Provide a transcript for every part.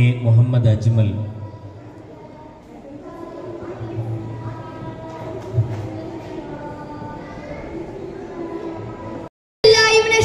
A Muhammad Ajmal. ഇവിടെ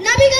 நபிகள் நாயக்கம்